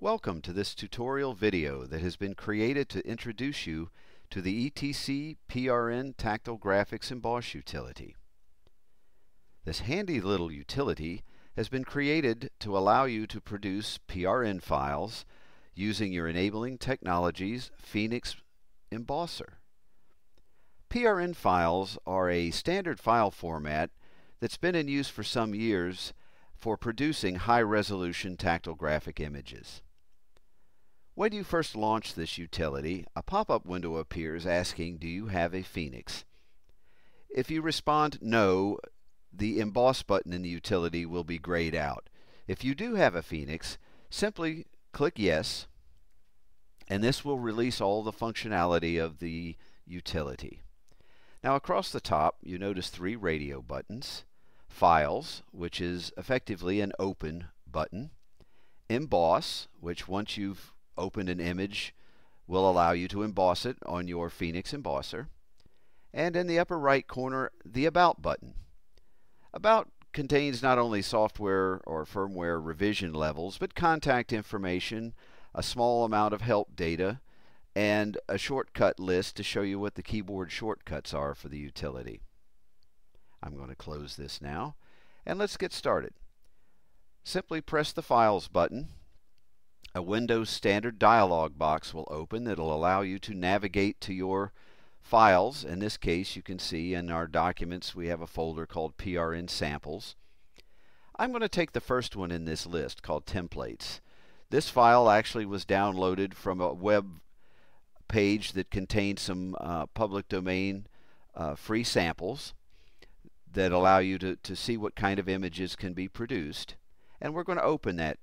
Welcome to this tutorial video that has been created to introduce you to the ETC PRN Tactile Graphics Emboss utility. This handy little utility has been created to allow you to produce PRN files using your enabling technologies Phoenix Embosser. PRN files are a standard file format that's been in use for some years for producing high-resolution tactile graphic images. When you first launch this utility, a pop-up window appears asking, do you have a Phoenix? If you respond no, the emboss button in the utility will be grayed out. If you do have a Phoenix, simply click yes, and this will release all the functionality of the utility. Now across the top, you notice three radio buttons. Files, which is effectively an open button. Emboss, which once you've opened an image will allow you to emboss it on your Phoenix embosser. And in the upper right corner, the About button. About contains not only software or firmware revision levels, but contact information, a small amount of help data, and a shortcut list to show you what the keyboard shortcuts are for the utility. I'm going to close this now. And let's get started. Simply press the Files button. A Windows Standard dialog box will open that will allow you to navigate to your files. In this case, you can see in our documents we have a folder called PRN Samples. I'm going to take the first one in this list called Templates. This file actually was downloaded from a web page that contained some uh, public domain uh, free samples that allow you to, to see what kind of images can be produced. And we're going to open that.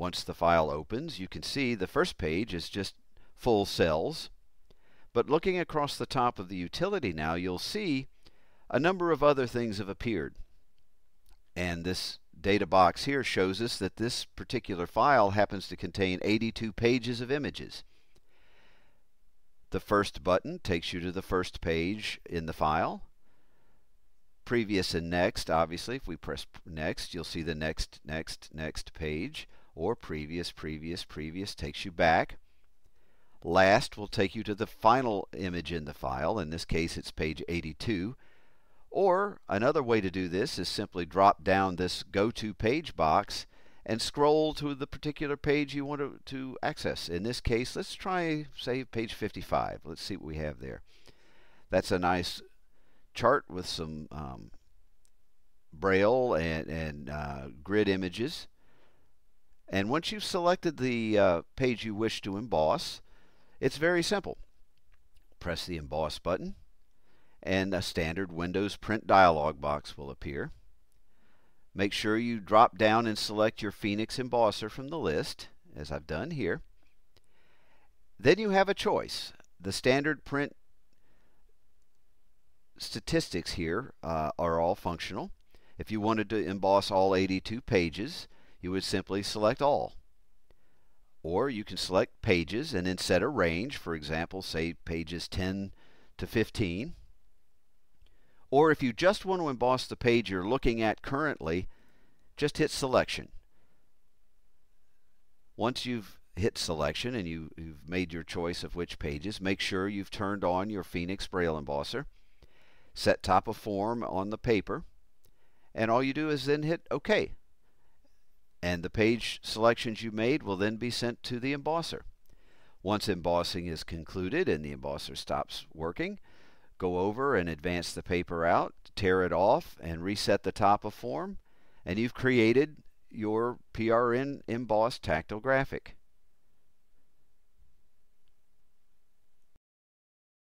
Once the file opens, you can see the first page is just full cells. But looking across the top of the utility now, you'll see a number of other things have appeared. And this data box here shows us that this particular file happens to contain 82 pages of images. The first button takes you to the first page in the file. Previous and next, obviously, if we press next, you'll see the next, next, next page, or previous, previous, previous takes you back. Last will take you to the final image in the file. In this case, it's page 82. Or another way to do this is simply drop down this Go To Page box and scroll to the particular page you want to, access. In this case, let's try, say, page 55. Let's see what we have there. That's a nice chart with some um, braille and, and uh, grid images. And once you've selected the uh, page you wish to emboss, it's very simple. Press the Emboss button, and a standard Windows Print dialog box will appear. Make sure you drop down and select your Phoenix embosser from the list, as I've done here. Then you have a choice. The standard print statistics here uh, are all functional. If you wanted to emboss all 82 pages, you would simply select all. Or you can select pages and then set a range, for example, say pages 10 to 15. Or if you just want to emboss the page you're looking at currently, just hit selection. Once you've hit selection and you, have made your choice of which pages, make sure you've turned on your Phoenix Braille Embosser. Set top of form on the paper, and all you do is then hit OK. And the page selections you made will then be sent to the embosser. Once embossing is concluded and the embosser stops working, go over and advance the paper out, tear it off, and reset the top of form, and you've created your PRN embossed tactile graphic.